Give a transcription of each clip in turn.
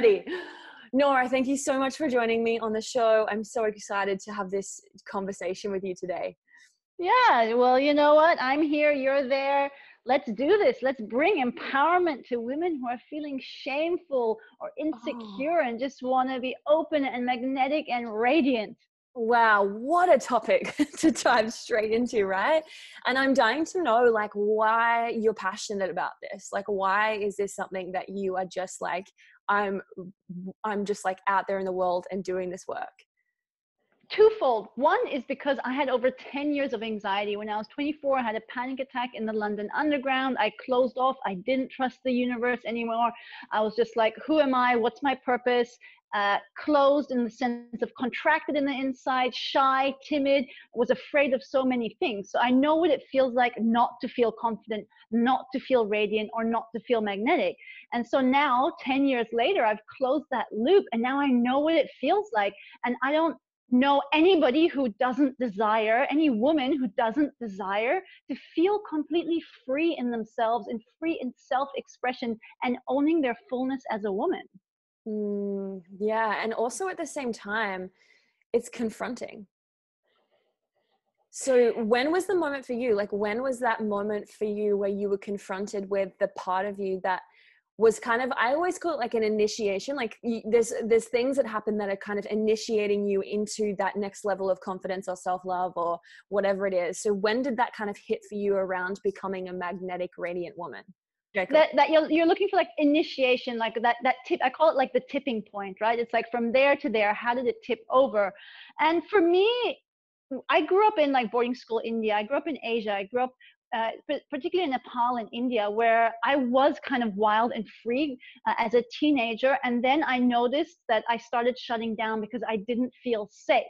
ready. Nora, thank you so much for joining me on the show. I'm so excited to have this conversation with you today. Yeah, well, you know what? I'm here, you're there. Let's do this. Let's bring empowerment to women who are feeling shameful or insecure oh. and just want to be open and magnetic and radiant. Wow, what a topic to dive straight into, right? And I'm dying to know like why you're passionate about this. Like why is this something that you are just like I'm I'm just like out there in the world and doing this work? twofold. One is because I had over 10 years of anxiety. When I was 24, I had a panic attack in the London Underground. I closed off. I didn't trust the universe anymore. I was just like, who am I? What's my purpose? Uh, closed in the sense of contracted in the inside, shy, timid, was afraid of so many things. So I know what it feels like not to feel confident, not to feel radiant, or not to feel magnetic. And so now, 10 years later, I've closed that loop and now I know what it feels like. And I don't know anybody who doesn't desire, any woman who doesn't desire to feel completely free in themselves and free in self expression and owning their fullness as a woman. Mm, yeah. And also at the same time, it's confronting. So, when was the moment for you? Like, when was that moment for you where you were confronted with the part of you that was kind of i always call it like an initiation like there's there's things that happen that are kind of initiating you into that next level of confidence or self-love or whatever it is so when did that kind of hit for you around becoming a magnetic radiant woman That, that you're, you're looking for like initiation like that that tip i call it like the tipping point right it's like from there to there how did it tip over and for me I grew up in like boarding school India. I grew up in Asia. I grew up uh, particularly in Nepal and India, where I was kind of wild and free uh, as a teenager. And then I noticed that I started shutting down because I didn't feel safe.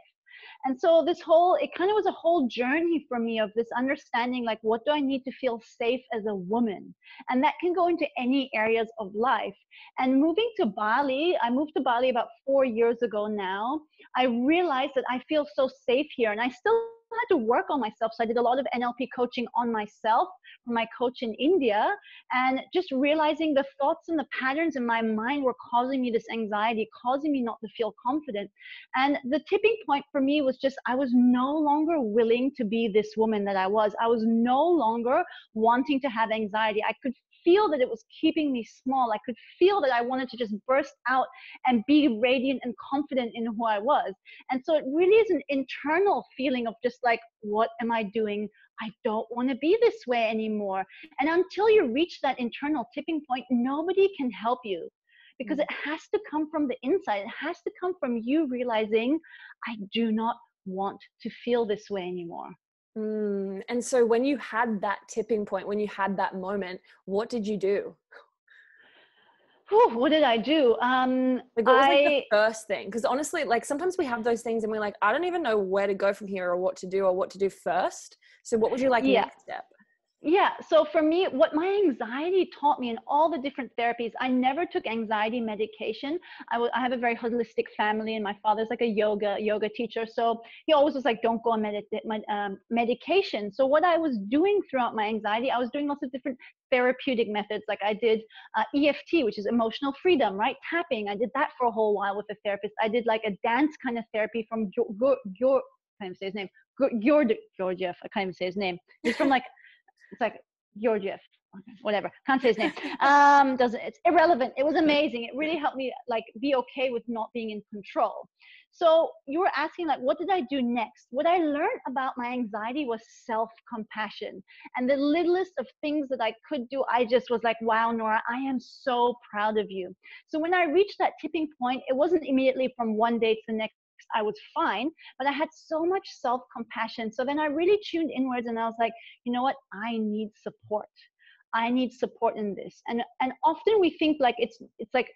And so this whole, it kind of was a whole journey for me of this understanding, like, what do I need to feel safe as a woman? And that can go into any areas of life. And moving to Bali, I moved to Bali about four years ago now. I realized that I feel so safe here and I still had to work on myself. So I did a lot of NLP coaching on myself from my coach in India and just realizing the thoughts and the patterns in my mind were causing me this anxiety, causing me not to feel confident. And the tipping point for me was just I was no longer willing to be this woman that I was. I was no longer wanting to have anxiety. I could feel that it was keeping me small. I could feel that I wanted to just burst out and be radiant and confident in who I was. And so it really is an internal feeling of just like, what am I doing? I don't want to be this way anymore. And until you reach that internal tipping point, nobody can help you because mm. it has to come from the inside. It has to come from you realizing, I do not want to feel this way anymore. Mm, and so when you had that tipping point, when you had that moment, what did you do? Whew, what did I do? Um, like what was I, like the first thing? Because honestly, like sometimes we have those things and we're like, I don't even know where to go from here or what to do or what to do first. So what would you like yeah. next step? Yeah. So for me, what my anxiety taught me in all the different therapies, I never took anxiety medication. I, w- I have a very holistic family, and my father's like a yoga yoga teacher. So he always was like, "Don't go on med- um, medication." So what I was doing throughout my anxiety, I was doing lots of different therapeutic methods. Like I did uh, EFT, which is emotional freedom, right? Tapping. I did that for a whole while with a therapist. I did like a dance kind of therapy from your your. I can't even say his name. George, Georgiev, I can't even say his name. He's from like it's like gift whatever can't say his name. Um doesn't it's irrelevant it was amazing it really helped me like be okay with not being in control. So you were asking like what did i do next? What i learned about my anxiety was self-compassion and the littlest of things that i could do i just was like wow nora i am so proud of you. So when i reached that tipping point it wasn't immediately from one day to the next I was fine, but I had so much self compassion. So then I really tuned inwards and I was like, you know what? I need support. I need support in this. And and often we think like it's it's like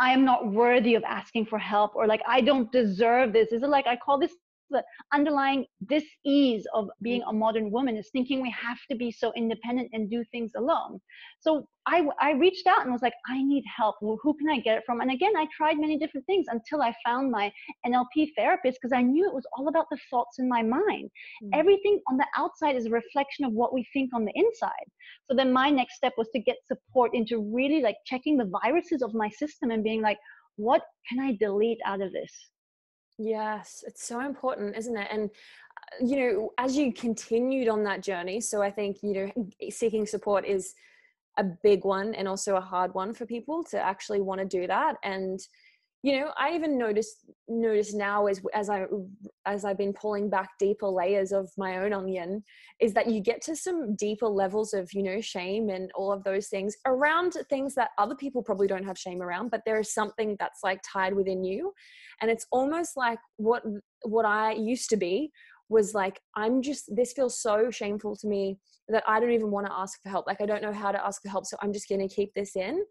I am not worthy of asking for help or like I don't deserve this. Is it like I call this the underlying dis-ease of being a modern woman is thinking we have to be so independent and do things alone. So I, I reached out and was like i need help. Well, who can i get it from? And again i tried many different things until i found my nlp therapist because i knew it was all about the thoughts in my mind. Mm. everything on the outside is a reflection of what we think on the inside. So then my next step was to get support into really like checking the viruses of my system and being like what can I delete out of this? Yes, it's so important, isn't it? And uh, you know, as you continued on that journey, so I think you know, seeking support is a big one and also a hard one for people to actually want to do that. And you know i even notice notice now as as i as i've been pulling back deeper layers of my own onion is that you get to some deeper levels of you know shame and all of those things around things that other people probably don't have shame around but there is something that's like tied within you. And it's almost like what what i used to be was like i'm just this feels so shameful to me that i don't even want to ask for help. Like i don't know how to ask for help so i'm just going to keep this in.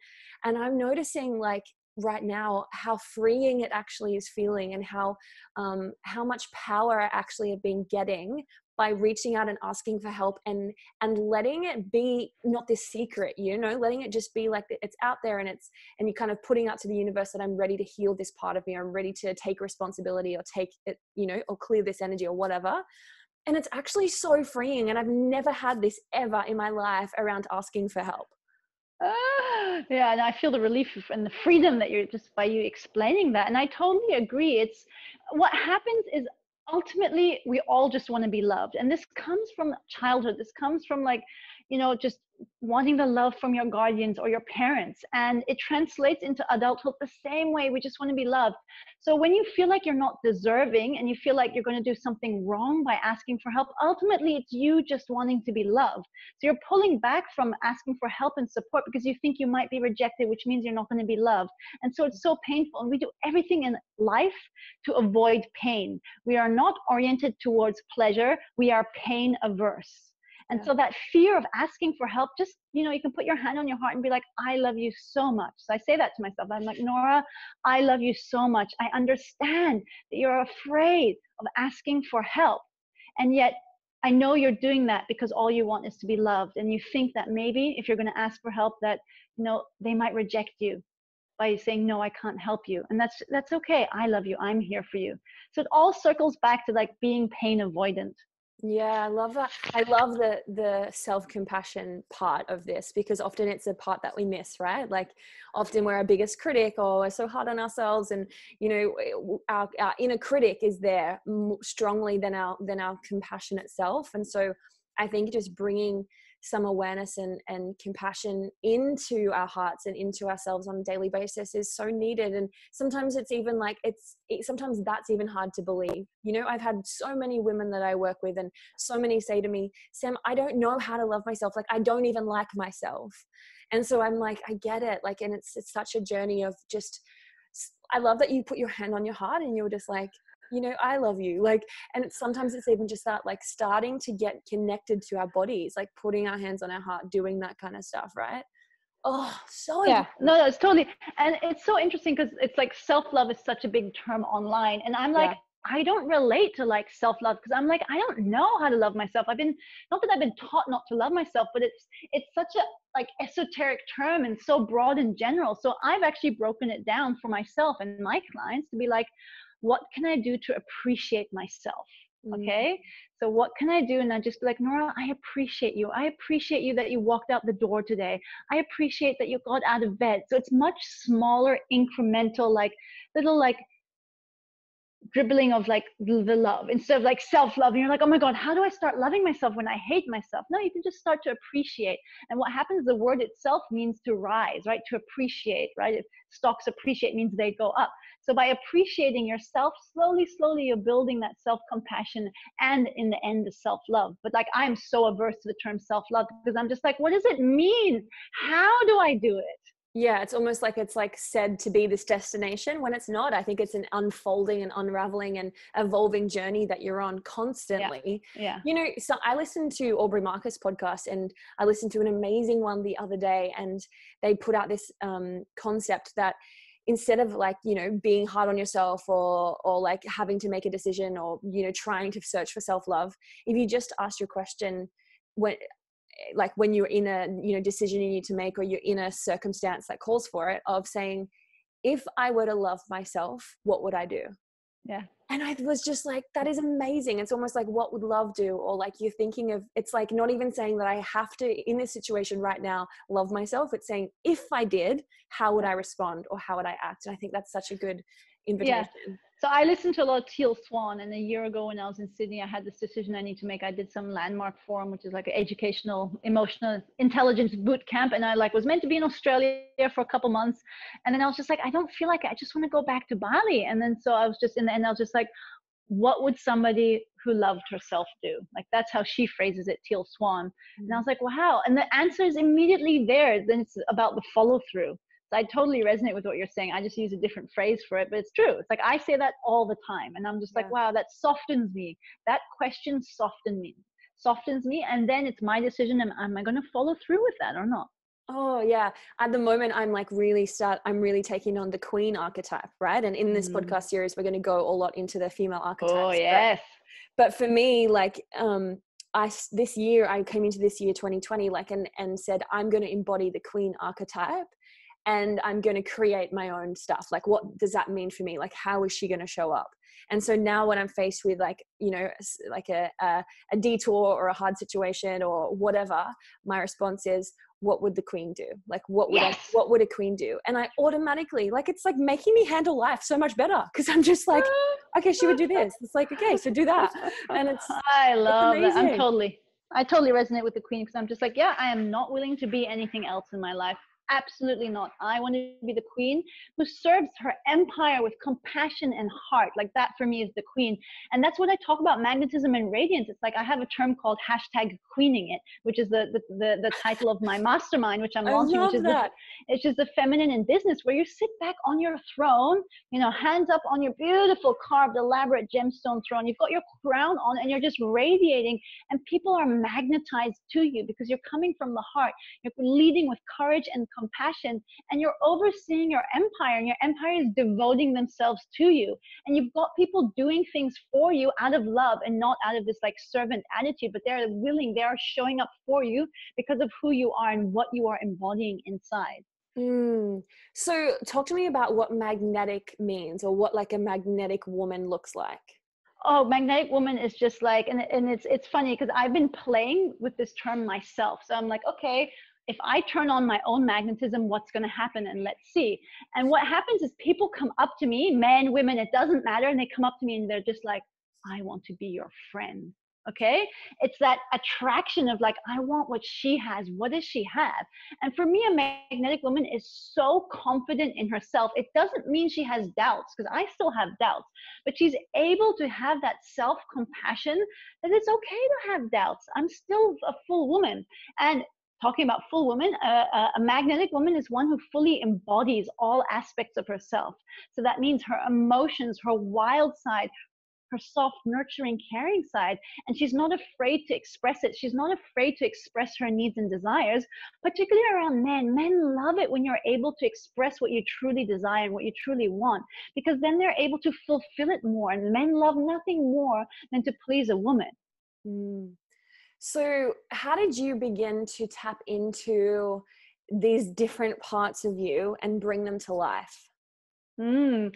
And i'm noticing like right now how freeing it actually is feeling and how um, how much power I actually have been getting by reaching out and asking for help and and letting it be not this secret you know letting it just be like it's out there and it's and you're kind of putting out to the universe that i'm ready to heal this part of me i'm ready to take responsibility or take it you know or clear this energy or whatever. And it's actually so freeing and i've never had this ever in my life around asking for help. Ah, yeah, and I feel the relief and the freedom that you're just by you explaining that. And I totally agree. It's what happens is ultimately we all just want to be loved. And this comes from childhood. This comes from like, you know, just wanting the love from your guardians or your parents. And it translates into adulthood the same way we just want to be loved. So when you feel like you're not deserving and you feel like you're going to do something wrong by asking for help ultimately it's you just wanting to be loved. So you're pulling back from asking for help and support because you think you might be rejected which means you're not going to be loved. And so it's so painful and we do everything in life to avoid pain. We are not oriented towards pleasure we are pain averse and yeah. so that fear of asking for help, just, you know, you can put your hand on your heart and be like, I love you so much. So I say that to myself. I'm like, Nora, I love you so much. I understand that you're afraid of asking for help. And yet I know you're doing that because all you want is to be loved. And you think that maybe if you're going to ask for help, that, you know, they might reject you by saying no i can't help you and that's that's okay i love you i'm here for you so it all circles back to like being pain avoidant yeah, I love that. I love the the self-compassion part of this because often it's a part that we miss, right? Like often we're our biggest critic or we're so hard on ourselves and you know our, our inner critic is there strongly than our than our compassionate self. And so I think just bringing some awareness and, and compassion into our hearts and into ourselves on a daily basis is so needed. And sometimes it's even like it's it, sometimes that's even hard to believe. You know i've had so many women that i work with and so many say to me sam i don't know how to love myself. Like i don't even like myself. And so i'm like i get it. Like and it's it's such a journey of just i love that you put your hand on your heart and you're just like you know i love you like and it's, sometimes it's even just that like starting to get connected to our bodies like putting our hands on our heart doing that kind of stuff right oh so yeah no, it's totally and it's so interesting because it's like self-love is such a big term online and i'm like yeah. I don't relate to like self love because I'm like I don't know how to love myself. I've been not that I've been taught not to love myself, but it's it's such a like esoteric term and so broad in general. So I've actually broken it down for myself and my clients to be like, what can I do to appreciate myself? Mm-hmm. Okay. So what can I do? And I just be like, Nora, I appreciate you. I appreciate you that you walked out the door today. I appreciate that you got out of bed. So it's much smaller, incremental, like little like dribbling of like the love instead of like self-love and you're like oh my god how do i start loving myself when i hate myself no you can just start to appreciate and what happens the word itself means to rise right to appreciate right if stocks appreciate means they go up so by appreciating yourself slowly slowly you're building that self-compassion and in the end the self-love. But like i'm so averse to the term self-love because i'm just like what does it mean? How do i do it? Yeah it's almost like it's like said to be this destination. When it's not i think it's an unfolding and unraveling and evolving journey that you're on constantly. Yeah, yeah. you know so i listened to aubrey marcus podcast and i listened to an amazing one the other day and they put out this um, concept that instead of like you know being hard on yourself or or like having to make a decision or you know trying to search for self-love if you just ask your question when like when you're in a you know decision you need to make or you're in a circumstance that calls for it of saying if i were to love myself what would i do Yeah. And I was just like, that is amazing. It's almost like, what would love do? Or like you're thinking of, it's like not even saying that I have to, in this situation right now, love myself. It's saying, if I did, how would I respond or how would I act? And I think that's such a good invitation. Yeah. So I listened to a lot of Teal Swan, and a year ago when I was in Sydney, I had this decision I need to make. I did some landmark forum, which is like an educational, emotional intelligence boot camp, and I like was meant to be in Australia for a couple months, and then I was just like, I don't feel like it. I just want to go back to Bali, and then so I was just in the end, I was just like, what would somebody who loved herself do? Like that's how she phrases it, Teal Swan, and I mm. was like, wow, and the answer is immediately there. Then it's about the follow through so I totally resonate with what you're saying. I just use a different phrase for it, but it's true. It's like I say that all the time. And I'm just yeah. like, wow, that softens me. That question softens me, softens me. And then it's my decision. Am, am I going to follow through with that or not? Oh yeah. At the moment I'm like really start I'm really taking on the queen archetype, right? And in this mm. podcast series we're going to go a lot into the female archetypes. Oh yes. But, but for me like um I this year I came into this year 2020 like and and said I'm going to embody the queen archetype and I'm going to create my own stuff. Like, what does that mean for me? Like, how is she going to show up? And so now, when I'm faced with like, you know, like a, a, a detour or a hard situation or whatever, my response is, what would the queen do? Like, what would yes. I, what would a queen do? And I automatically, like, it's like making me handle life so much better because I'm just like, okay, she would do this. It's like, okay, so do that. And it's, I love it. I'm totally, I totally resonate with the queen because I'm just like, yeah, I am not willing to be anything else in my life. Absolutely not. I want to be the queen who serves her empire with compassion and heart. Like that for me is the queen. And that's what I talk about magnetism and radiance. It's like I have a term called hashtag queening it, which is the the, the, the title of my mastermind, which I'm launching, which is that. the it's just the feminine in business where you sit back on your throne, you know, hands up on your beautiful carved elaborate gemstone throne. You've got your crown on and you're just radiating and people are magnetized to you because you're coming from the heart. You're leading with courage and compassion and you're overseeing your empire and your empire is devoting themselves to you and you've got people doing things for you out of love and not out of this like servant attitude but they're willing they are showing up for you because of who you are and what you are embodying inside Mm. So, talk to me about what magnetic means, or what like a magnetic woman looks like. Oh, magnetic woman is just like, and, and it's it's funny because I've been playing with this term myself. So I'm like, okay, if I turn on my own magnetism, what's going to happen? And let's see. And what happens is people come up to me, men, women, it doesn't matter. And they come up to me and they're just like, I want to be your friend. Okay. It's that attraction of like, I want what she has. What does she have? And for me, a magnetic woman is so confident in herself. It doesn't mean she has doubts because I still have doubts, but she's able to have that self compassion that it's okay to have doubts. I'm still a full woman. And talking about full woman, a, a, magnetic woman is one who fully embodies all aspects of herself. So that means her emotions, her wild side, her soft, nurturing, caring side. And she's not afraid to express it. She's not afraid to express her needs and desires, particularly around men. Men love it when you're able to express what you truly desire and what you truly want, because then they're able to fulfill it more. And men love nothing more than to please a woman. Mm. So, how did you begin to tap into these different parts of you and bring them to life? Mm,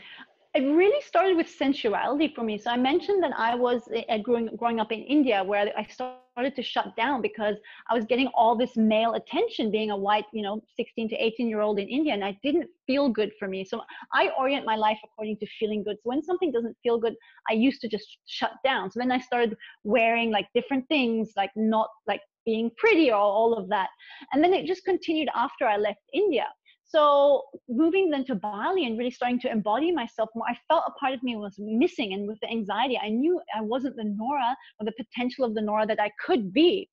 it really started with sensuality for me. So I mentioned that I was uh, growing growing up in India, where I started to shut down because I was getting all this male attention, being a white, you know, 16 to 18 year old in India, and I didn't feel good for me. So I orient my life according to feeling good. So when something doesn't feel good, I used to just shut down. So then I started wearing like different things, like not like being pretty or all of that, and then it just continued after I left India so moving then to Bali and really starting to embody myself more, I felt a part of me was missing. And with the anxiety, I knew I wasn't the Nora or the potential of the Nora that I could be.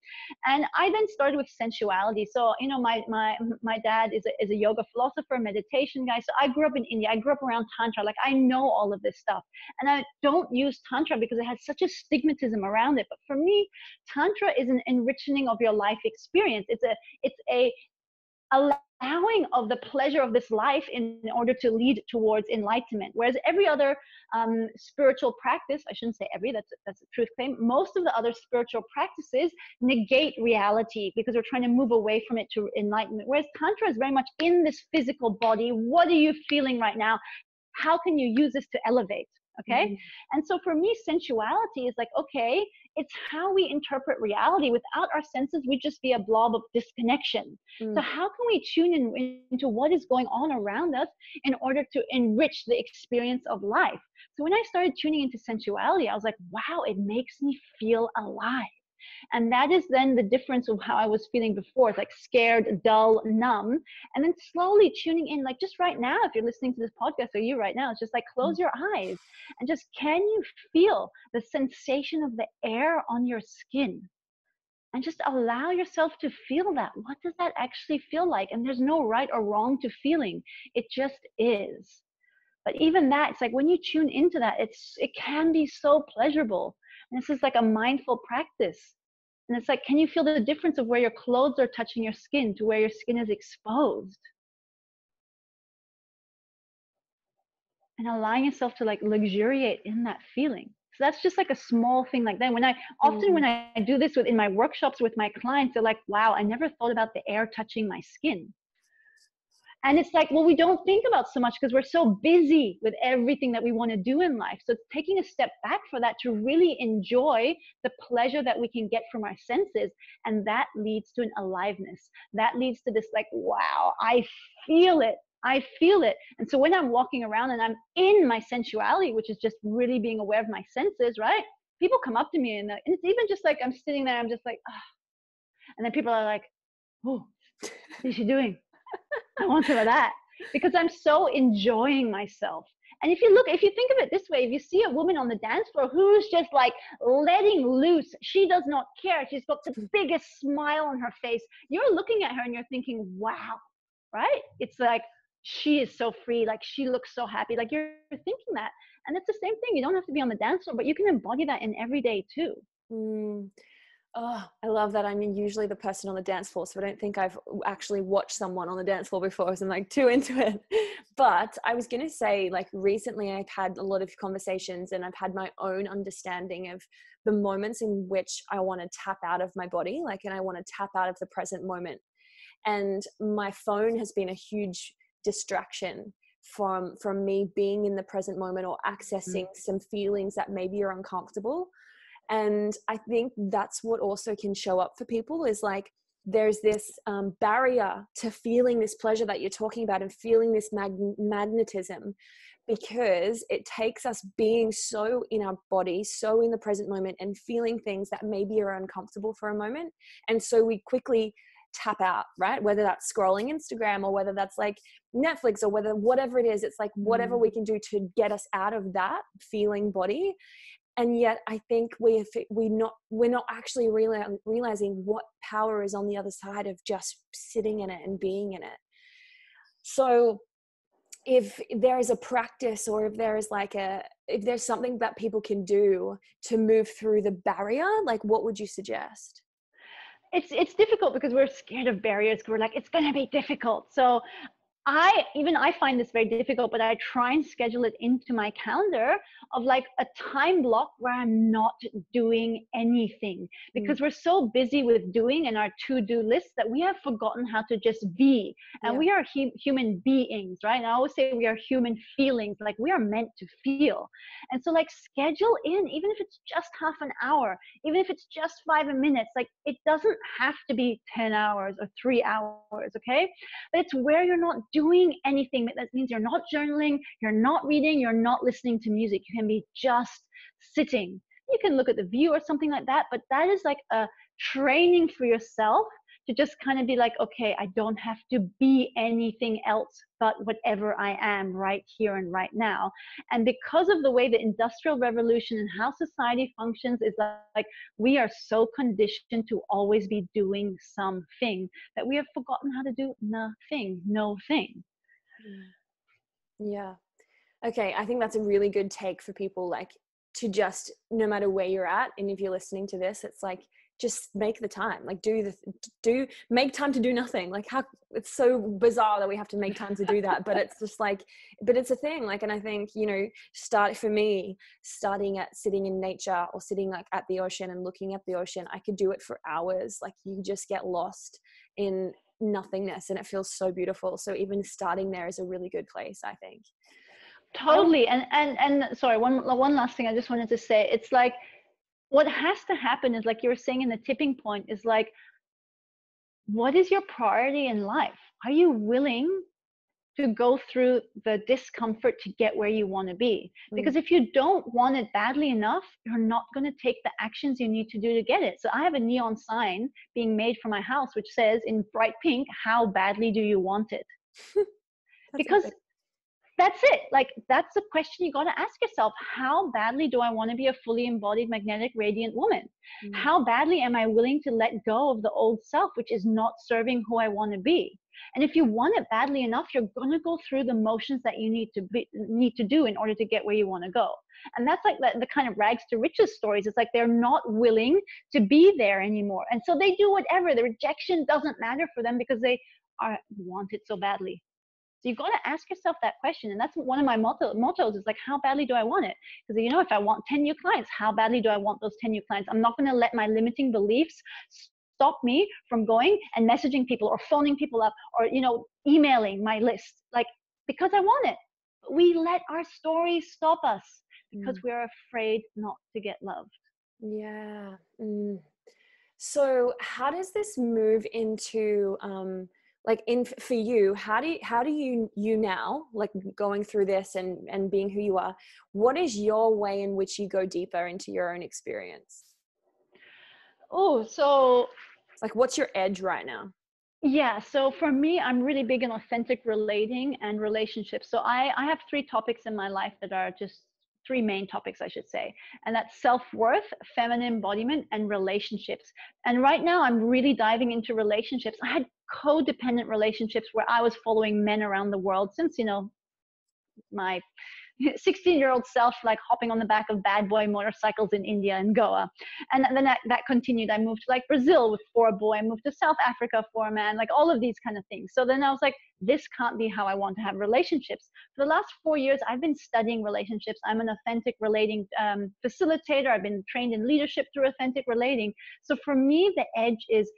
And I then started with sensuality. So, you know, my my my dad is a, is a yoga philosopher, meditation guy. So I grew up in India. I grew up around Tantra. Like I know all of this stuff. And I don't use Tantra because it has such a stigmatism around it. But for me, Tantra is an enriching of your life experience. It's a it's a allowing of the pleasure of this life in order to lead towards enlightenment. Whereas every other um, spiritual practice i shouldn't say every that's that's a truth claim most of the other spiritual practices negate reality because we're trying to move away from it to enlightenment. Whereas tantra is very much in this physical body. What are you feeling right now? How can you use this to elevate Okay. Mm-hmm. And so for me, sensuality is like, okay, it's how we interpret reality. Without our senses, we just be a blob of disconnection. Mm. So how can we tune in into what is going on around us in order to enrich the experience of life? So when I started tuning into sensuality, I was like, wow, it makes me feel alive. And that is then the difference of how I was feeling before. It's like scared, dull, numb. And then slowly tuning in, like just right now, if you're listening to this podcast or you right now, it's just like close mm. your eyes and just can you feel the sensation of the air on your skin? And just allow yourself to feel that. What does that actually feel like? And there's no right or wrong to feeling. It just is. But even that, it's like when you tune into that, it's it can be so pleasurable. And this is like a mindful practice. And it's like, can you feel the difference of where your clothes are touching your skin to where your skin is exposed? And allowing yourself to like luxuriate in that feeling. So that's just like a small thing like that. When I often mm-hmm. when I do this with in my workshops with my clients, they're like, wow, I never thought about the air touching my skin. And it's like, well, we don't think about so much because we're so busy with everything that we want to do in life. So taking a step back for that to really enjoy the pleasure that we can get from our senses. And that leads to an aliveness. That leads to this like, wow, I feel it. I feel it. And so when I'm walking around and I'm in my sensuality, which is just really being aware of my senses, right? People come up to me and, uh, and it's even just like I'm sitting there, I'm just like, oh. and then people are like, oh, what is she doing? I want some of that because I'm so enjoying myself. And if you look, if you think of it this way, if you see a woman on the dance floor who's just like letting loose, she does not care. She's got the biggest smile on her face. You're looking at her and you're thinking, wow, right? It's like, she is so free. Like she looks so happy. Like you're thinking that. And it's the same thing. You don't have to be on the dance floor, but you can embody that in every day too. Mm. Oh, I love that. I'm usually the person on the dance floor, so I don't think I've actually watched someone on the dance floor before, so I'm like too into it. But I was going to say, like, recently I've had a lot of conversations and I've had my own understanding of the moments in which I want to tap out of my body, like, and I want to tap out of the present moment. And my phone has been a huge distraction from from me being in the present moment or accessing mm. some feelings that maybe are uncomfortable and i think that's what also can show up for people is like there's this um, barrier to feeling this pleasure that you're talking about and feeling this mag- magnetism because it takes us being so in our body, so in the present moment, and feeling things that maybe are uncomfortable for a moment. And so we quickly tap out, right? Whether that's scrolling Instagram or whether that's like Netflix or whether whatever it is, it's like whatever mm. we can do to get us out of that feeling body and yet i think we we not we're not actually realizing what power is on the other side of just sitting in it and being in it. So if there is a practice or if there is like a if there's something that people can do to move through the barrier like what would you suggest? It's it's difficult because we're scared of barriers we're like it's going to be difficult. So I even I find this very difficult, but I try and schedule it into my calendar of like a time block where I'm not doing anything because mm. we're so busy with doing and our to-do list that we have forgotten how to just be. And yeah. we are hu- human beings, right? And I always say we are human feelings, like we are meant to feel. And so like schedule in, even if it's just half an hour, even if it's just five minutes, like it doesn't have to be 10 hours or three hours, okay? But it's where you're not doing doing anything. That means you're not journaling, you're not reading, you're not listening to music. You can be just sitting. You can look at the view or something like that, but that is like a training for yourself to just kind of be like, okay, I don't have to be anything else but whatever I am right here and right now. And because of the way the industrial revolution and how society functions is like we are so conditioned to always be doing something that we have forgotten how to do nothing, no thing. Mm. Yeah. Okay, I think that's a really good take for people like to just no matter where you're at and if you're listening to this it's like just make the time like do the do make time to do nothing. Like how it's so bizarre that we have to make time to do that but it's just like but it's a thing like and i think you know start for me starting at sitting in nature or sitting like at the ocean and looking at the ocean i could do it for hours. Like you just get lost in nothingness and it feels so beautiful. So even starting there is a really good place i think totally and and and sorry one one last thing i just wanted to say it's like what has to happen is like you were saying in the tipping point is like what is your priority in life? Are you willing to go through the discomfort to get where you want to be because mm. if you don't want it badly enough you're not going to take the actions you need to do to get it. So i have a neon sign being made for my house which says in bright pink how badly do you want it? Because that's it. Like that's the question you got to ask yourself. How badly do I want to be a fully embodied magnetic radiant woman? Mm-hmm. How badly am I willing to let go of the old self, which is not serving who I want to be? And if you want it badly enough, you're going to go through the motions that you need to be, need to do in order to get where you want to go. And that's like the, the kind of rags to riches stories. It's like they're not willing to be there anymore. And so they do whatever. The rejection doesn't matter for them because they are want it so badly. So you've got to ask yourself that question. And that's one of my motto, mottos is like, how badly do I want it? Because, you know, if I want 10 new clients, how badly do I want those 10 new clients? I'm not going to let my limiting beliefs stop me from going and messaging people or phoning people up or, you know, emailing my list. Like, because I want it. We let our stories stop us because mm. we're afraid not to get loved. Yeah. Mm. So, how does this move into um, like in for you how do you how do you you now like going through this and and being who you are what is your way in which you go deeper into your own experience? Oh so like what's your edge right now? Yeah so for me i'm really big in authentic relating and relationships. So i i have three topics in my life that are just three main topics, I should say, and that's self worth, feminine embodiment, and relationships. And right now, I'm really diving into relationships. I had codependent relationships where I was following men around the world since, you know, my 16 year old self like hopping on the back of bad boy motorcycles in India and Goa. And then that, that continued. I moved to like Brazil with for a boy. I moved to South Africa for a man, like all of these kind of things. So then I was like, this can't be how I want to have relationships. For the last four years, I've been studying relationships. I'm an authentic relating um, facilitator. I've been trained in leadership through authentic relating. So for me, the edge is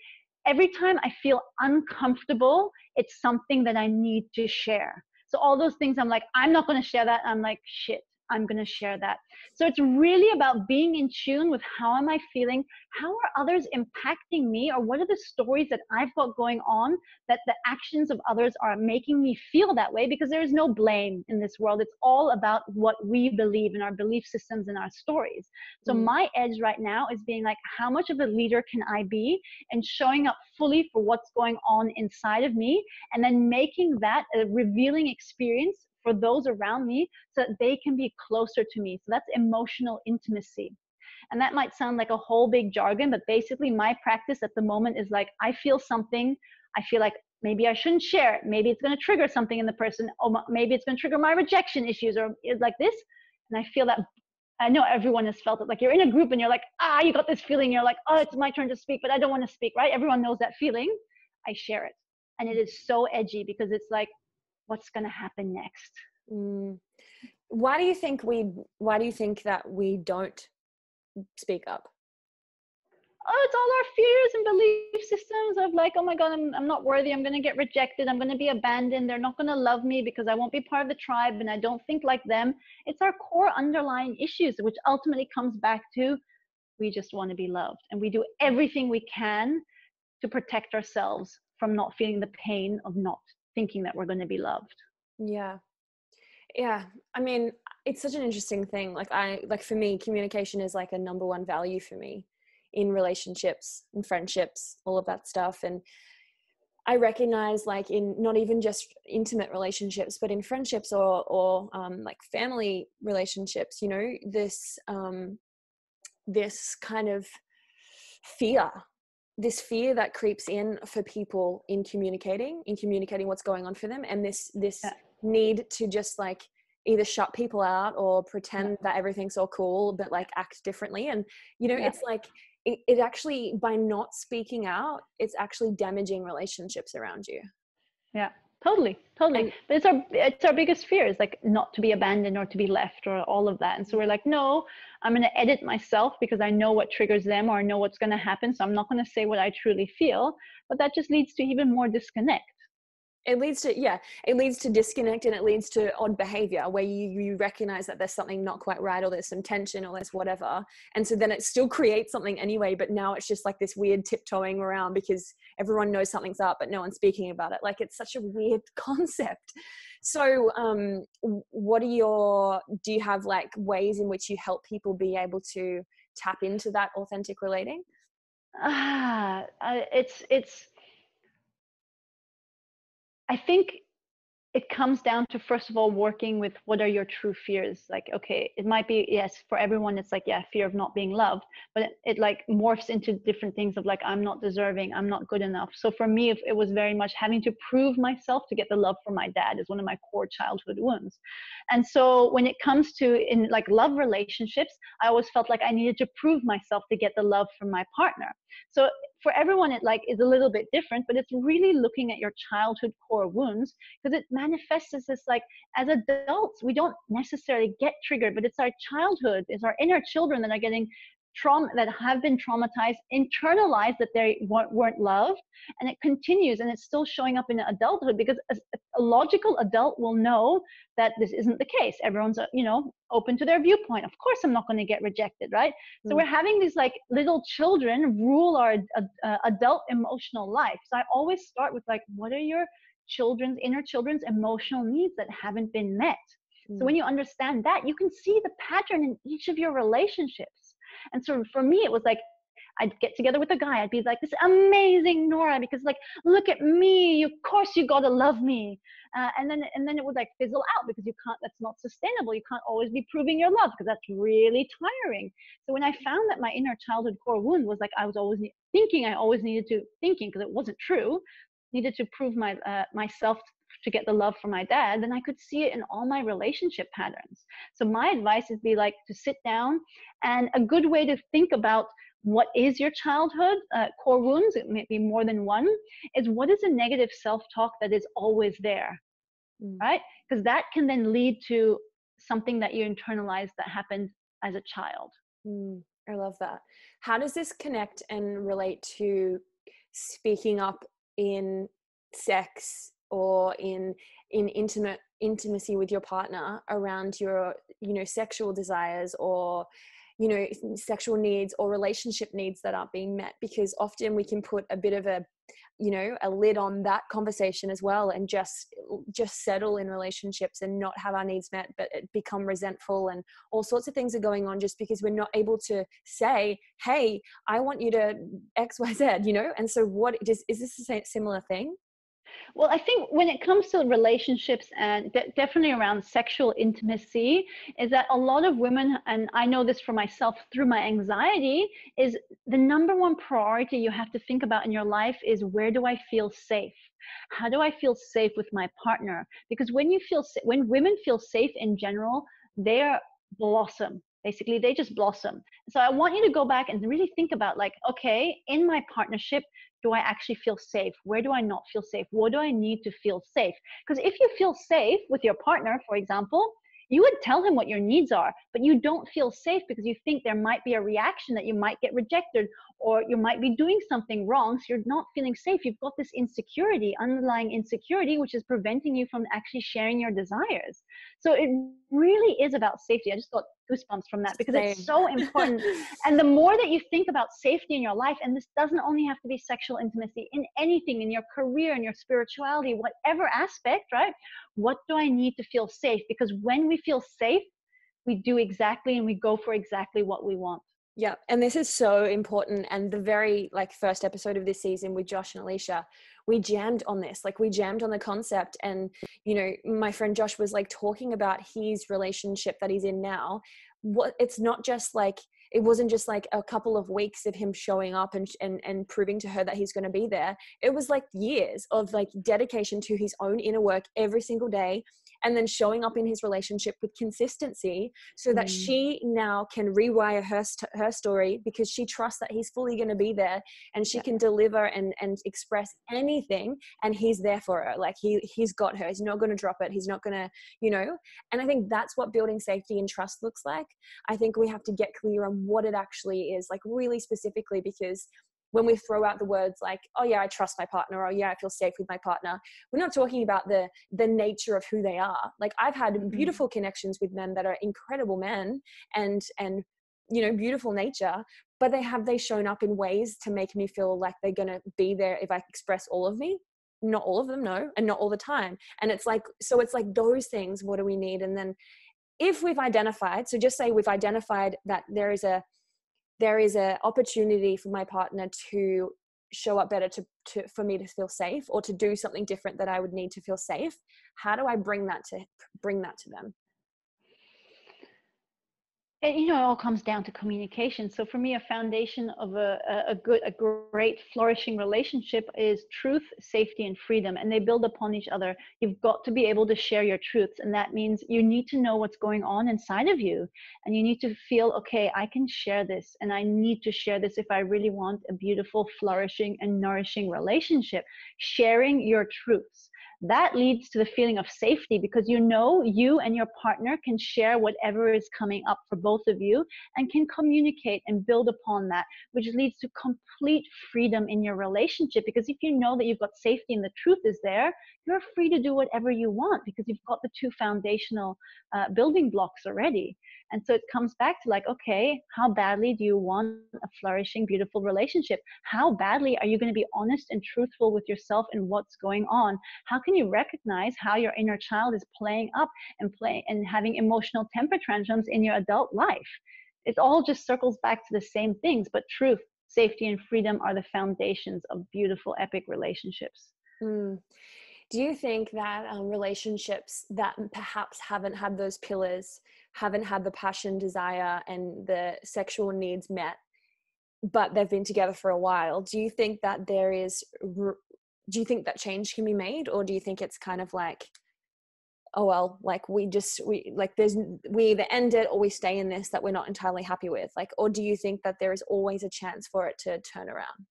every time I feel uncomfortable, it's something that I need to share. So all those things, I'm like, I'm not going to share that. I'm like, shit, I'm going to share that. So it's really about being in tune with how am I feeling? How are others impacting me? Or what are the stories that I've got going on that the actions of others are making me feel that way? Because there is no blame in this world. It's all about what we believe in our belief systems and our stories. So mm. my edge right now is being like, how much of a leader can I be? And showing up fully for what's going on inside of me. And then making that a revealing experience for those around me so that they can be closer to me. So that's emotional intimacy. And that might sound like a whole big jargon, but basically, my practice at the moment is like I feel something, I feel like maybe I shouldn't share it. Maybe it's going to trigger something in the person, or maybe it's going to trigger my rejection issues, or like this. And I feel that I know everyone has felt it. Like you're in a group and you're like, ah, you got this feeling. You're like, oh, it's my turn to speak, but I don't want to speak, right? Everyone knows that feeling. I share it. And it is so edgy because it's like, what's going to happen next. Mm. why do you think we why do you think that we don't speak up? Oh it's all our fears and belief systems of like oh my god i'm, I'm not worthy i'm going to get rejected i'm going to be abandoned they're not going to love me because i won't be part of the tribe and i don't think like them. It's our core underlying issues which ultimately comes back to we just want to be loved and we do everything we can to protect ourselves from not feeling the pain of not thinking that we're going to be loved. Yeah. Yeah i mean it's such an interesting thing like i like for me communication is like a number one value for me in relationships and friendships all of that stuff and i recognize like in not even just intimate relationships but in friendships or or um, like family relationships you know this um this kind of fear this fear that creeps in for people in communicating in communicating what's going on for them and this this yeah. need to just like either shut people out or pretend yeah. that everything's all cool but like act differently and you know yeah. it's like it, it actually by not speaking out it's actually damaging relationships around you yeah totally totally. And, but it's our it's our biggest fear is like not to be abandoned or to be left or all of that. And so we're like no i'm going to edit myself because i know what triggers them or i know what's going to happen. So i'm not going to say what i truly feel. But that just leads to even more disconnect it leads to yeah it leads to disconnect and it leads to odd behavior where you you recognize that there's something not quite right or there's some tension or there's whatever. And so then it still creates something anyway but now it's just like this weird tiptoeing around because everyone knows something's up but no one's speaking about it. Like it's such a weird concept. So um what are your do you have like ways in which you help people be able to tap into that authentic relating? Ah uh, it's it's I think it comes down to first of all working with what are your true fears? Like okay it might be yes for everyone it's like yeah fear of not being loved but it, it, like morphs into different things of like i'm not deserving i'm not good enough. So for me it was very much having to prove myself to get the love from my dad is one of my core childhood wounds. And so when it comes to in like love relationships i always felt like i needed to prove myself to get the love from my partner so for everyone it like is a little bit different but it's really looking at your childhood core wounds because it manifests as this like as adults we don't necessarily get triggered but it's our childhood it's our inner children that are getting trauma that have been traumatized internalize that they weren't, weren't loved and it continues and it's still showing up in adulthood because a, a, logical adult will know that this isn't the case. Everyone's uh, you know open to their viewpoint. Of course i'm not going to get rejected right? Mm. so we're having these like little children rule our uh, adult emotional life. So i always start with like what are your children's inner children's emotional needs that haven't been met? So when mm. you understand that you can see the pattern in each of your relationships and so for me, it was like, I'd get together with a guy. I'd be like, this amazing Nora, because like, look at me. Of course you gotta love me. Uh, and then, and then it would like fizzle out because you can't, that's not sustainable. You can't always be proving your love because that's really tiring. So when I found that my inner childhood core wound was like, I was always thinking I always needed to thinking because it wasn't true, needed to prove my, uh, myself to get the love from my dad, then I could see it in all my relationship patterns. So my advice is be like to sit down and a good way to think about what is your childhood uh, core wounds, it may be more than one, is what is a negative self-talk that is always there, mm. right? Because that can then lead to something that you internalize that happened as a child. Mm, I love that. How does this connect and relate to speaking up in sex or in in intimate intimacy with your partner around your you know sexual desires or you know sexual needs or relationship needs that aren't being met because often we can put a bit of a you know a lid on that conversation as well and just just settle in relationships and not have our needs met but become resentful and all sorts of things are going on just because we're not able to say hey i want you to xyz you know? And so what is, is this a similar thing well, I think when it comes to relationships and de- definitely around sexual intimacy, is that a lot of women, and I know this for myself through my anxiety, is the number one priority you have to think about in your life is where do I feel safe? How do I feel safe with my partner? Because when you feel, when women feel safe in general, they are blossom basically they just blossom so i want you to go back and really think about like okay in my partnership do I actually feel safe? Where do I not feel safe? What do I need to feel safe? Because if you feel safe with your partner, for example, you would tell him what your needs are, but you don't feel safe because you think there might be a reaction that you might get rejected or you might be doing something wrong. So you're not feeling safe. You've got this insecurity, underlying insecurity, which is preventing you from actually sharing your desires. So it really is about safety. I just got goosebumps from that because Same. it's so important. and the more that you think about safety in your life, and this doesn't only have to be sexual intimacy, in anything, in your career, in your spirituality, whatever aspect, right? What do I need to feel safe? Because when we feel safe, we do exactly and we go for exactly what we want. Yeah, and this is so important. And the very like first episode of this season with Josh and Alicia, we jammed on this. Like we jammed on the concept. And you know, my friend Josh was like talking about his relationship that he's in now. What it's not just like it wasn't just like a couple of weeks of him showing up and and, and proving to her that he's going to be there it was like years of like dedication to his own inner work every single day and then showing up in his relationship with consistency so that mm. she now can rewire her st- her story because she trusts that he's fully going to be there and she yeah. can deliver and and express anything and he's there for her. Like he he's got her. He's not going to drop it. He's not going to you know? And i think that's what building safety and trust looks like. I think we have to get clear on what it actually is like really specifically because when we throw out the words like oh yeah i trust my partner or yeah i feel safe with my partner we're not talking about the the nature of who they are. Like i've had mm-hmm. beautiful connections with men that are incredible men and and you know beautiful nature but they have they shown up in ways to make me feel like they're going to be there if i express all of me. Not all of them no and not all the time. And it's like so it's like those things what do we need? And then if we've identified so just say we've identified that there is a there is an opportunity for my partner to show up better to, to for me to feel safe or to do something different that i would need to feel safe. How do i bring that to bring that to them and, you know it all comes down to communication. So for me a foundation of a, a good a great flourishing relationship is truth safety and freedom and they build upon each other. You've got to be able to share your truths and that means you need to know what's going on inside of you and you need to feel okay i can share this and i need to share this if i really want a beautiful flourishing and nourishing relationship. Sharing your truths that leads to the feeling of safety because you know you and your partner can share whatever is coming up for both of you and can communicate and build upon that, which leads to complete freedom in your relationship. Because if you know that you've got safety and the truth is there, you're free to do whatever you want because you've got the two foundational uh, building blocks already. And so it comes back to like, okay, how badly do you want a flourishing, beautiful relationship? How badly are you going to be honest and truthful with yourself and what's going on? How can you recognize how your inner child is playing up and play and having emotional temper tantrums in your adult life? It all just circles back to the same things, but truth, safety, and freedom are the foundations of beautiful, epic relationships. Mm. Do you think that um, relationships that perhaps haven't had those pillars haven't had the passion, desire, and the sexual needs met, but they've been together for a while, do you think that there is, do you think that change can be made? Or do you think it's kind of like, oh well like we just we like there's we either end it or we stay in this that we're not entirely happy with like or do you think that there is always a chance for it to turn around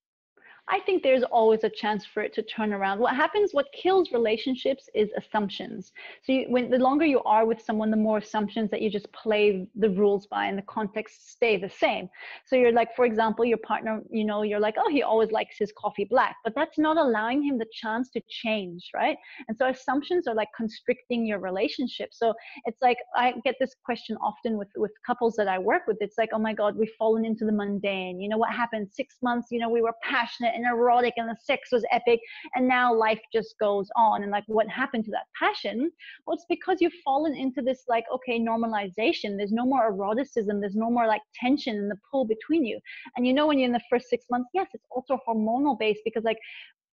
I think there's always a chance for it to turn around. What happens, what kills relationships is assumptions. So you, when the longer you are with someone, the more assumptions that you just play the rules by and the context stay the same. So you're like, for example, your partner, you know, you're like, oh, he always likes his coffee black, but that's not allowing him the chance to change, right? And so assumptions are like constricting your relationship. So it's like I get this question often with with couples that I work with. It's like, oh my God, we've fallen into the mundane. You know what happened? Six months, you know, we were passionate and erotic and the sex was epic and now life just goes on. And like what happened to that passion? Well it's because you've fallen into this like okay normalization. There's no more eroticism. There's no more like tension in the pull between you. And you know when you're in the first six months yes it's also hormonal based because like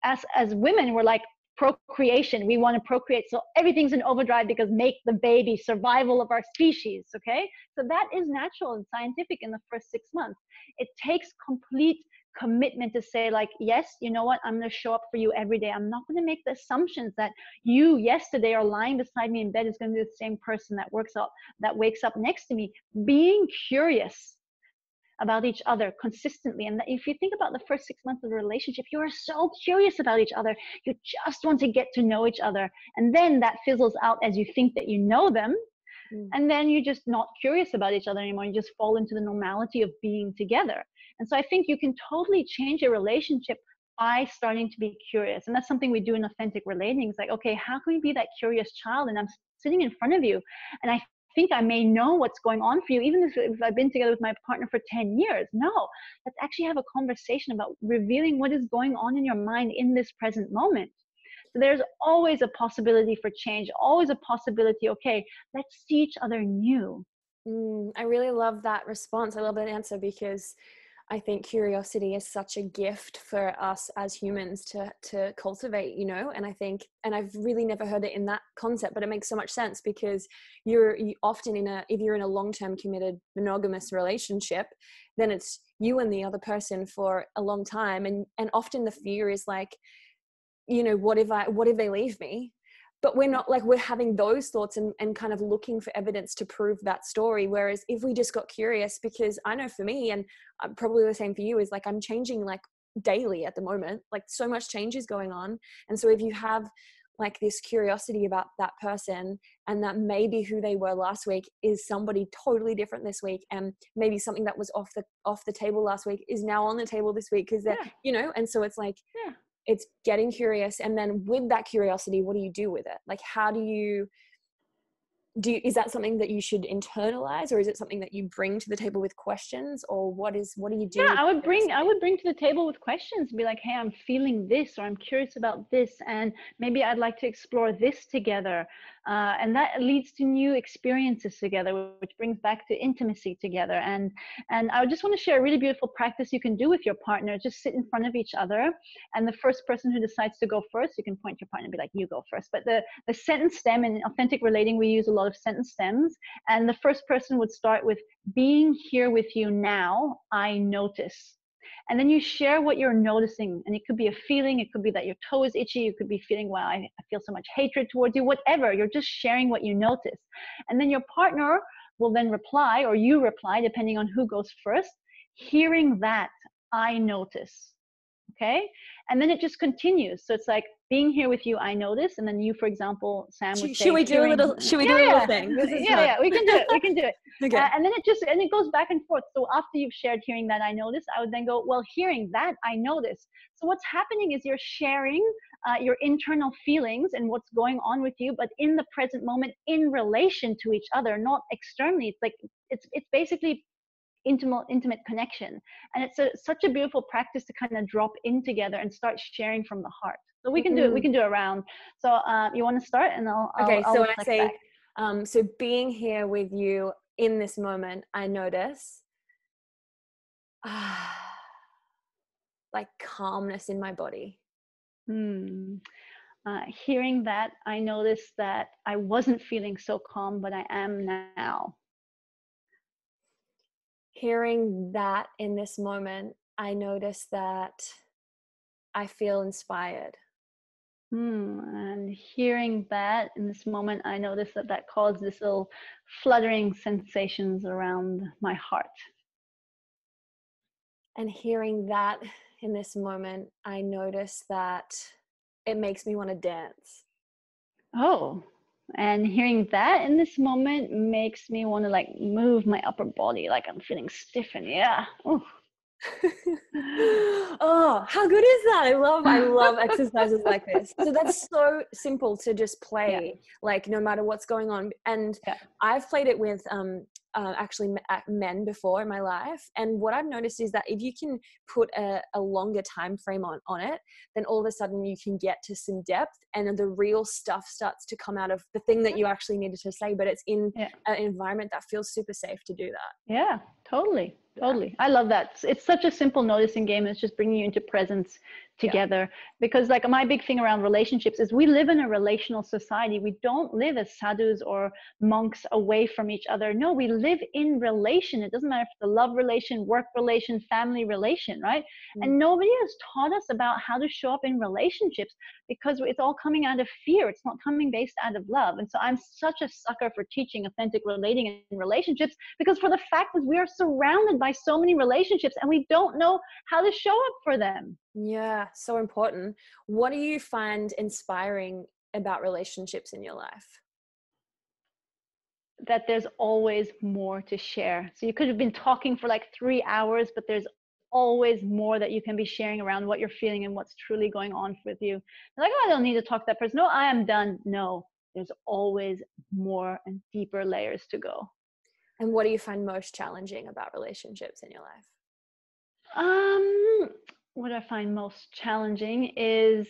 as as women we're like procreation. We want to procreate so everything's in overdrive because make the baby survival of our species okay? So that is natural and scientific in the first six months. It takes complete commitment to say like yes you know what? I'm going to show up for you every day. I'm not going to make the assumptions that you yesterday are lying beside me in bed is going to be the same person that works up that wakes up next to me. Being curious about each other consistently. And if you think about the first six months of a relationship you are so curious about each other. You just want to get to know each other. And then that fizzles out as you think that you know them. Mm. and then you're just not curious about each other anymore. You just fall into the normality of being together and so I think you can totally change a relationship by starting to be curious. And that's something we do in authentic relating. It's like, okay, how can we be that curious child? And I'm sitting in front of you and I think I may know what's going on for you, even if, if, I've been together with my partner for 10 years. No, let's actually have a conversation about revealing what is going on in your mind in this present moment. So there's always a possibility for change, always a possibility, okay, let's see each other new. Mm, I really love that response. I love that answer because I think curiosity is such a gift for us as humans to to cultivate, you know. And I think, and I've really never heard it in that concept, but it makes so much sense because you're you often in a if you're in a long term committed monogamous relationship, then it's you and the other person for a long time, and and often the fear is like, you know, what if I what if they leave me? But we're not like we're having those thoughts and, and kind of looking for evidence to prove that story whereas if we just got curious because i know for me and uh, probably the same for you is like i'm changing like daily at the moment like so much change is going on and so if you have like this curiosity about that person and that maybe who they were last week is somebody totally different this week and maybe something that was off the off the table last week is now on the table this week because Yeah. you know and so it's like Yeah. It's getting curious and then with that curiosity what do you do with it? Like how do you do you, is that something that you should internalize or is it something that you bring to the table with questions or what is what do you do yeah i would bring i would bring to the table with questions be like hey i'm feeling this or i'm curious about this and maybe i'd like to explore this together. Uh, and that leads to new experiences together which brings back to intimacy together. And and i just want to share a really beautiful practice you can do with your partner. Just sit in front of each other and the first person who decides to go first you can point your partner and be like you go first. But the the sentence stem in authentic relating we use a lot of sentence stems and the first person would start with being here with you now, I notice. And then you share what you're noticing. And it could be a feeling, it could be that your toe is itchy, you could be feeling, wow, I, I feel so much hatred towards you, whatever. You're just sharing what you notice. And then your partner will then reply, or you reply, depending on who goes first, hearing that, I notice. Okay. And then it just continues. So it's like being here with you, I notice. And then you, for example, Sam would Should, say, should we do a little should we yeah, do a little yeah. thing yeah, fun. yeah, we can do it. We can do it. okay Uh, and then it just and it goes back and forth. So after you've shared hearing that I notice, I would then go, well, hearing that I notice. So what's happening is you're sharing uh, your internal feelings and what's going on with you, but in the present moment, in relation to each other, not externally. It's like it's it's basically intimate intimate connection, and it's a, such a beautiful practice to kind of drop in together and start sharing from the heart. So we can do it. We can do a round. So uh, you want to start, and I'll. I'll okay I'll so i say um so being here with you in this moment i notice ah, like calmness in my body Hmm. Uh, hearing that, I noticed that I wasn't feeling so calm, but I am now. hearing that in this moment i notice that i feel inspired Hmm. And hearing that in this moment, I noticed that that caused this little fluttering sensations around my heart. and hearing that in this moment i notice that it makes me want to dance Oh. And hearing that in this moment makes me want to like move my upper body, like I'm feeling stiff and yeah. Ooh. oh how good is that i love i love exercises like this so that's so simple to just play like no matter what's going on and Yeah. i've played it with um uh, actually uh, men before in my life and what i've noticed is that if you can put a, a longer time frame on on it then all of a sudden you can get to some depth and the real stuff starts to come out of the thing that you actually needed to say but it's in Yeah. an environment that feels super safe to do that Yeah, totally. Totally. I love that. It's such a simple noticing game. It's just bringing you into presence Yeah. together. Because, like, my big thing around relationships is we live in a relational society. We don't live as sadhus or monks away from each other. No, we live in relation. It doesn't matter if it's a love relation, work relation, family relation, right? Mm. And nobody has taught us about how to show up in relationships because it's all coming out of fear. It's not coming based out of love. And so I'm such a sucker for teaching authentic relating in relationships because for the fact that we are surrounded by so many relationships and we don't know how to show up for them. Yeah, so important. What do you find inspiring about relationships in your life? That there's always more to share. So you could have been talking for like three hours, but there's always more that you can be sharing around what you're feeling and what's truly going on with you. Like, oh, I don't need to talk to that person. No, I am done. No, there's always more and deeper layers to go. And what do you find most challenging about relationships in your life? Um, what I find most challenging is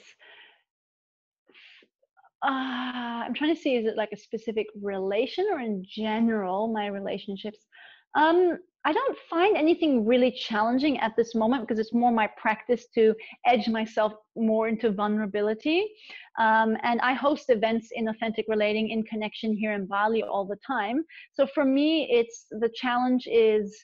uh, I'm trying to see is it like a specific relation or in general my relationships. Um, I don't find anything really challenging at this moment because it's more my practice to edge myself more into vulnerability. Um, and I host events in authentic relating in connection here in Bali all the time. So for me, it's the challenge is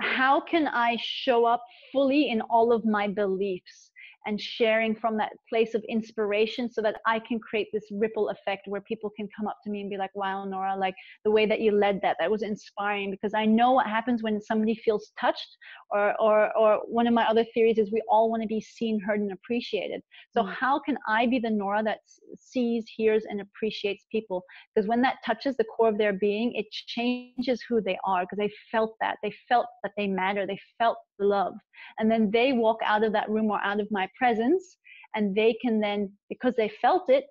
how can I show up fully in all of my beliefs? And sharing from that place of inspiration so that I can create this ripple effect where people can come up to me and be like, wow, Nora, like the way that you led that, that was inspiring because I know what happens when somebody feels touched or, or, or one of my other theories is we all want to be seen, heard, and appreciated. So mm-hmm. how can I be the Nora that sees, hears, and appreciates people? Because when that touches the core of their being, it changes who they are because they felt that. They felt that they matter. They felt the love. And then they walk out of that room or out of my presence and they can then, because they felt it,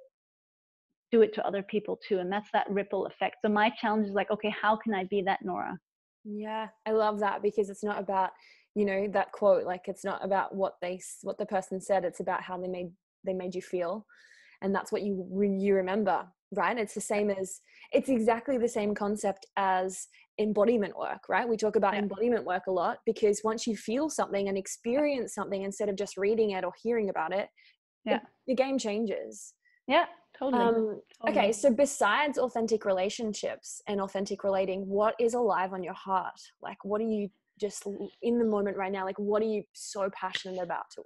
do it to other people too. And that's that ripple effect. So my challenge is like, okay, how can I be that Nora? Yeah, I love that because it's not about, you know, that quote, like it's not about what they, what the person said. It's about how they made, they made you feel. And that's what you, you remember right it's the same as it's exactly the same concept as embodiment work right? We talk about yeah. embodiment work a lot because once you feel something and experience something instead of just reading it or hearing about it yeah. it, the game changes. Yeah totally. Um, totally. okay so besides authentic relationships and authentic relating what is alive on your heart? Like what are you just in the moment right now? Like what are you so passionate about to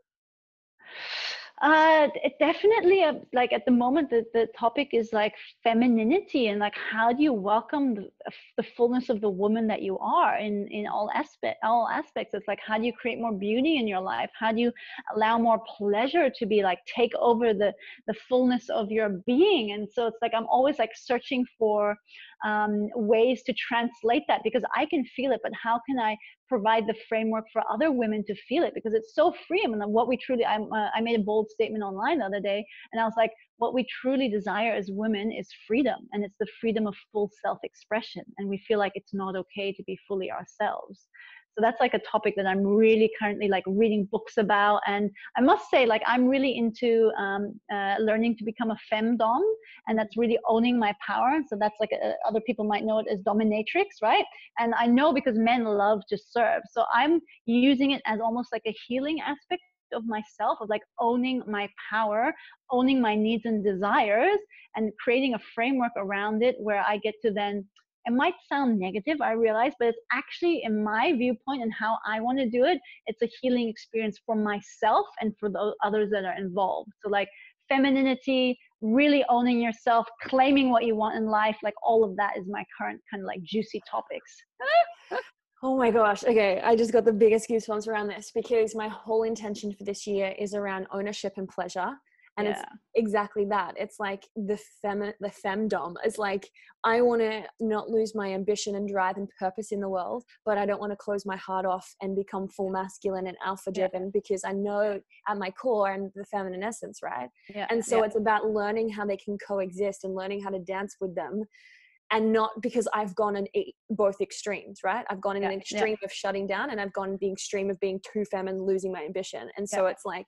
uh, it definitely uh, like at the moment the, the topic is like femininity and like how do you welcome the, the fullness of the woman that you are in in all aspect all aspects? It's like how do you create more beauty in your life? How do you allow more pleasure to be like take over the the fullness of your being? And so it's like i'm always like searching for um, ways to translate that because I can feel it, but how can I provide the framework for other women to feel it? Because it's so free. I mean, what we truly, I, uh, I made a bold statement online the other day, and I was like, what we truly desire as women is freedom, and it's the freedom of full self expression. And we feel like it's not okay to be fully ourselves so that's like a topic that i'm really currently like reading books about and i must say like i'm really into um, uh, learning to become a femdom and that's really owning my power so that's like a, other people might know it as dominatrix right? And i know because men love to serve so i'm using it as almost like a healing aspect of myself of like owning my power owning my needs and desires and creating a framework around it where i get to then it might sound negative, I realize, but it's actually, in my viewpoint and how I want to do it, it's a healing experience for myself and for the others that are involved. So, like femininity, really owning yourself, claiming what you want in life, like all of that is my current kind of like juicy topics. Oh my gosh. Okay. I just got the biggest goosebumps around this because my whole intention for this year is around ownership and pleasure and yeah. it's exactly that it's like the fem the femdom is like i want to not lose my ambition and drive and purpose in the world but i don't want to close my heart off and become full masculine and alpha driven yeah. because i know at my core i'm the feminine essence right yeah. and so it's about learning how they can coexist and learning how to dance with them and not because I've gone in both extremes, right? I've gone in yeah, an extreme yeah. of shutting down and I've gone in the extreme of being too feminine, losing my ambition. And so yeah. it's like,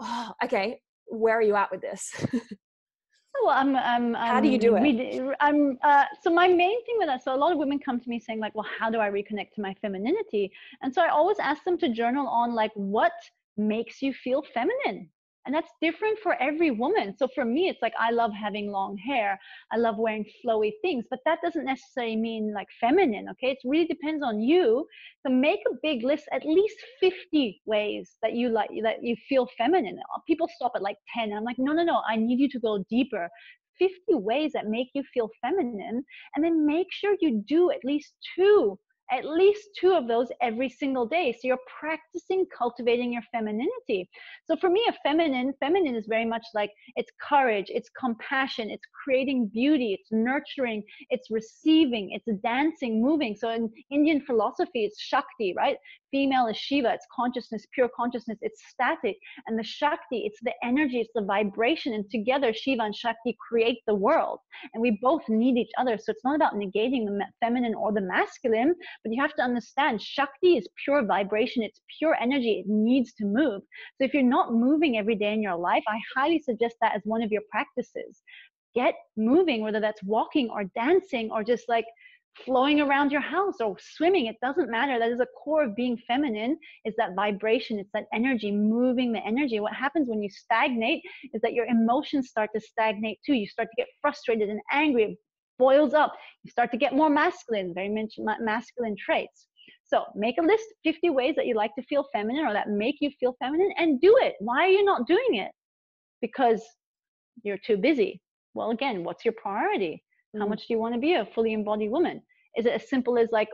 oh, okay, where are you at with this? well, I'm, I'm, How do you um, do it? I'm, um, uh, so my main thing with that, so a lot of women come to me saying like, well, how do I reconnect to my femininity? And so I always ask them to journal on like, what makes you feel feminine? And that's different for every woman. So for me it's like i love having long hair. I love wearing flowy things but that doesn't necessarily mean like feminine okay? It really depends on you. So make a big list at least 50 ways that you like that you feel feminine. Uh, people stop at like 10 i'm like no no no i need you to go deeper. 50 ways that make you feel feminine and then make sure you do at least two at least two of those every single day. So you're practicing cultivating your femininity. So for me, a feminine, feminine is very much like it's courage, it's compassion, it's creating beauty, it's nurturing, it's receiving, it's dancing, moving. So in Indian philosophy, it's Shakti, right? Female is Shiva, it's consciousness, pure consciousness, it's static. And the Shakti, it's the energy, it's the vibration. And together, Shiva and Shakti create the world. And we both need each other. So it's not about negating the feminine or the masculine, but you have to understand Shakti is pure vibration, it's pure energy, it needs to move. So if you're not moving every day in your life, I highly suggest that as one of your practices. Get moving, whether that's walking or dancing or just like flowing around your house or swimming it doesn't matter that is a core of being feminine is that vibration it's that energy moving the energy what happens when you stagnate is that your emotions start to stagnate too you start to get frustrated and angry boils up. You start to get more masculine, very much masculine traits. So make a list 50 ways that you like to feel feminine or that make you feel feminine and do it. Why are you not doing it? Because you're too busy. Well, again, what's your priority? How mm. much do you want to be a fully embodied woman? Is it as simple as like,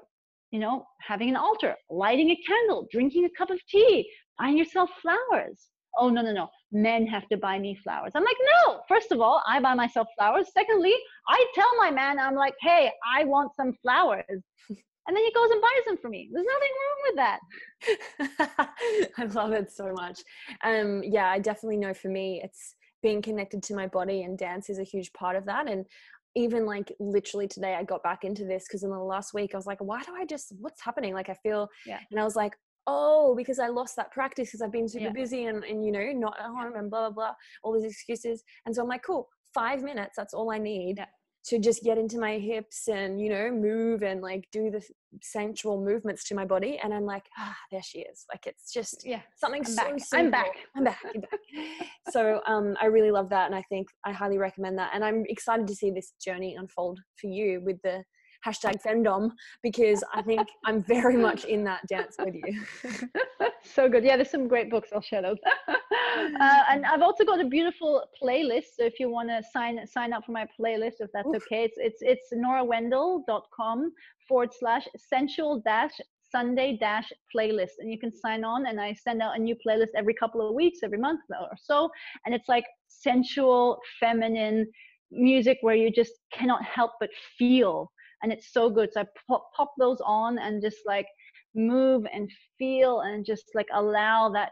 you know, having an altar, lighting a candle, drinking a cup of tea, buying yourself flowers? Oh, no, no, no. Men have to buy me flowers. I'm like, no. First of all, I buy myself flowers. Secondly, I tell my man, I'm like, hey, I want some flowers. and then he goes and buys them for me. There's nothing wrong with that. I love it so much. Um, yeah, I definitely know for me, it's being connected to my body, and dance is a huge part of that. And even like literally today, I got back into this because in the last week, I was like, why do I just, what's happening? Like, I feel, yeah. and I was like, oh, because I lost that practice because I've been super yeah. busy and, and, you know, not at home and blah, blah, blah, all these excuses. And so I'm like, cool, five minutes, that's all I need. Yeah to just get into my hips and you know move and like do the sensual movements to my body and i'm like ah there she is like it's just yeah something I'm so back. simple. i'm back i'm back, I'm back. so um i really love that and i think i highly recommend that and i'm excited to see this journey unfold for you with the hashtag femdom because I think I'm very much in that dance with you. so good. Yeah, there's some great books. I'll share those. uh, and I've also got a beautiful playlist. So if you want to sign sign up for my playlist, if that's Oof. okay, it's it's it's norawendel.com forward slash sensual dash Sunday dash playlist. And you can sign on and I send out a new playlist every couple of weeks, every month or so. And it's like sensual, feminine music where you just cannot help but feel and it's so good. So i pop, pop those on and just like move and feel and just like allow that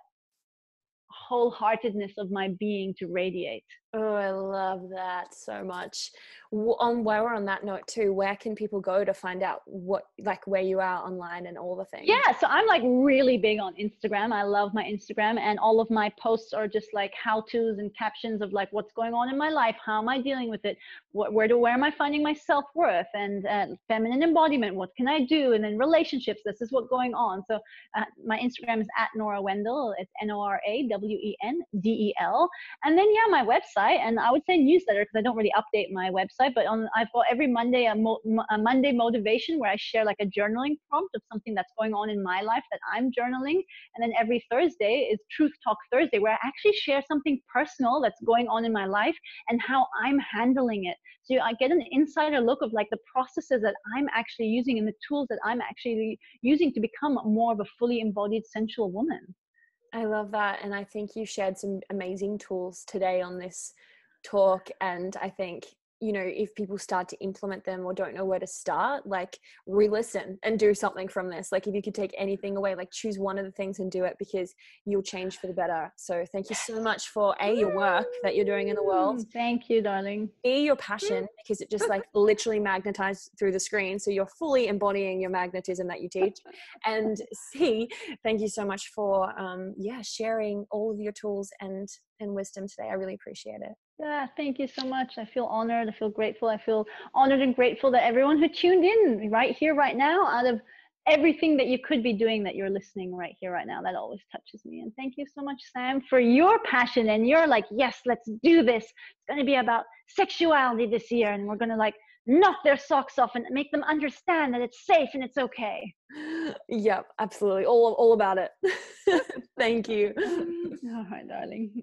wholeheartedness of my being to radiate Oh, I love that so much. On while we're on that note too, where can people go to find out what like where you are online and all the things? Yeah, so I'm like really big on Instagram. I love my Instagram and all of my posts are just like how to's and captions of like what's going on in my life, how am I dealing with it, what, where do where am I finding my self worth and uh, feminine embodiment, what can I do, and then relationships. This is what's going on. So uh, my Instagram is at Nora Wendel. It's N O R A W E N D E L, and then yeah, my website website and I would say newsletter because I don't really update my website, but on I've got every Monday a, mo- a, Monday motivation where I share like a journaling prompt of something that's going on in my life that I'm journaling, and then every Thursday is Truth Talk Thursday where I actually share something personal that's going on in my life and how I'm handling it. So I get an insider look of like the processes that I'm actually using and the tools that I'm actually using to become more of a fully embodied sensual woman. I love that. And I think you shared some amazing tools today on this talk. And I think you know if people start to implement them or don't know where to start like re-listen and do something from this. Like if you could take anything away like choose one of the things and do it because you'll change for the better. So thank you so much for a your work that you're doing in the world. Mm, thank you darling. E your passion because it just like literally magnetized through the screen. So you're fully embodying your magnetism that you teach. And c thank you so much for um yeah sharing all of your tools and and wisdom today i really appreciate it yeah, thank you so much. I feel honored. I feel grateful. I feel honored and grateful that everyone who tuned in right here, right now, out of everything that you could be doing, that you're listening right here, right now. That always touches me. And thank you so much, Sam, for your passion. And you're like, yes, let's do this. It's going to be about sexuality this year. And we're going to like knock their socks off and make them understand that it's safe and it's okay. Yep, absolutely. All all about it. Thank you. All right, darling.